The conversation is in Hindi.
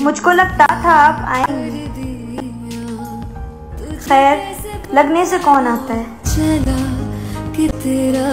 मुझको लगता था आप आएँगे। खैर लगने से कौन आता है? चला कि तेरा